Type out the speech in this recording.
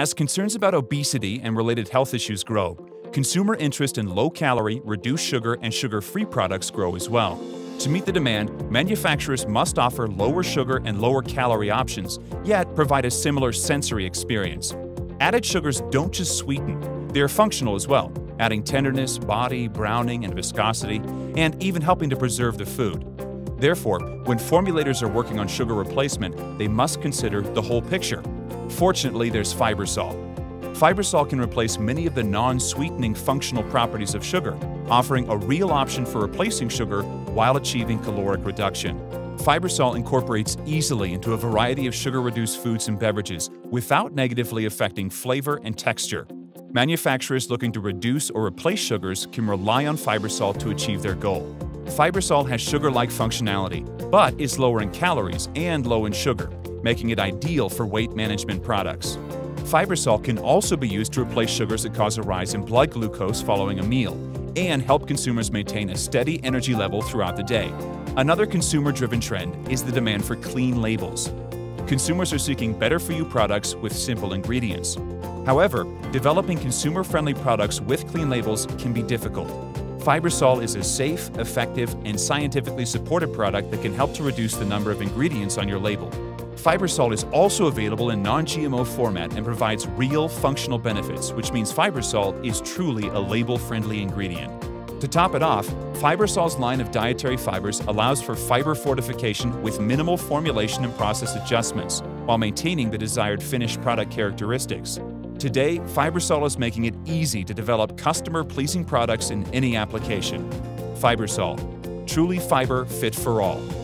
As concerns about obesity and related health issues grow, consumer interest in low-calorie, reduced sugar, and sugar-free products grow as well. To meet the demand, manufacturers must offer lower sugar and lower calorie options, yet provide a similar sensory experience. Added sugars don't just sweeten, they are functional as well, adding tenderness, body, browning, and viscosity, and even helping to preserve the food. Therefore, when formulators are working on sugar replacement, they must consider the whole picture. Fortunately, there's Fibersol. Fibersol can replace many of the non-sweetening functional properties of sugar, offering a real option for replacing sugar while achieving caloric reduction. Fibersol incorporates easily into a variety of sugar-reduced foods and beverages without negatively affecting flavor and texture. Manufacturers looking to reduce or replace sugars can rely on Fibersol to achieve their goal. Fibersol has sugar-like functionality, but is lower in calories and low in sugar, making it ideal for weight management products. Fibersol can also be used to replace sugars that cause a rise in blood glucose following a meal and help consumers maintain a steady energy level throughout the day. Another consumer-driven trend is the demand for clean labels. Consumers are seeking better-for-you products with simple ingredients. However, developing consumer-friendly products with clean labels can be difficult. Fibersol is a safe, effective, and scientifically supported product that can help to reduce the number of ingredients on your label. Fibersol is also available in non-GMO format and provides real functional benefits, which means Fibersol is truly a label-friendly ingredient. To top it off, Fibersol's line of dietary fibers allows for fiber fortification with minimal formulation and process adjustments, while maintaining the desired finished product characteristics. Today, Fibersol is making it easy to develop customer-pleasing products in any application. Fibersol, truly fiber fit for all.